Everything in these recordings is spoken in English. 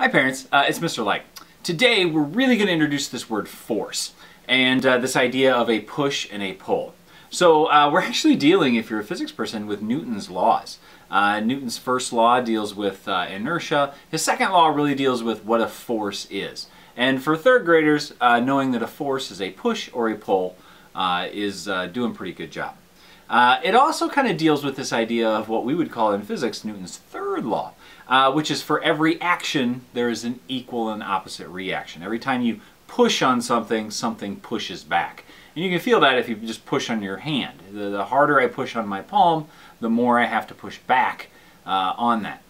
Hi parents, uh, it's Mr. Light. Today we're really going to introduce this word force and uh, this idea of a push and a pull. So uh, we're actually dealing, if you're a physics person, with Newton's laws. Uh, Newton's first law deals with uh, inertia. His second law really deals with what a force is. And for third graders, uh, knowing that a force is a push or a pull is doing a pretty good job. Uh, it also kind of deals with this idea of what we would call in physics Newton's third law, uh, which is for every action there is an equal and opposite reaction. Every time you push on something, something pushes back. And you can feel that if you just push on your hand. The, the harder I push on my palm, the more I have to push back uh, on that.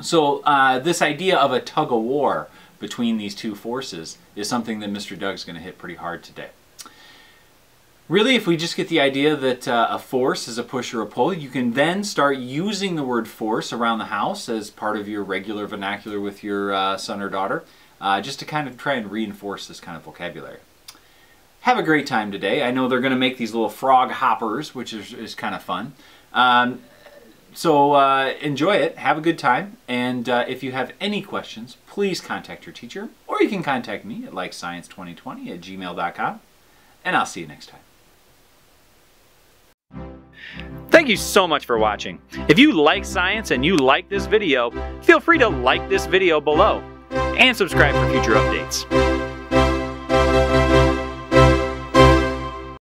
So uh, this idea of a tug of war between these two forces is something that Mr. Doug's going to hit pretty hard today. Really, if we just get the idea that uh, a force is a push or a pull, you can then start using the word force around the house as part of your regular vernacular with your uh, son or daughter, uh, just to kind of try and reinforce this kind of vocabulary. Have a great time today. I know they're going to make these little frog hoppers, which is, is kind of fun. Um, so uh, enjoy it, have a good time, and uh, if you have any questions, please contact your teacher, or you can contact me at likescience2020 at gmail.com, and I'll see you next time. Thank you so much for watching. If you like science and you like this video, feel free to like this video below and subscribe for future updates.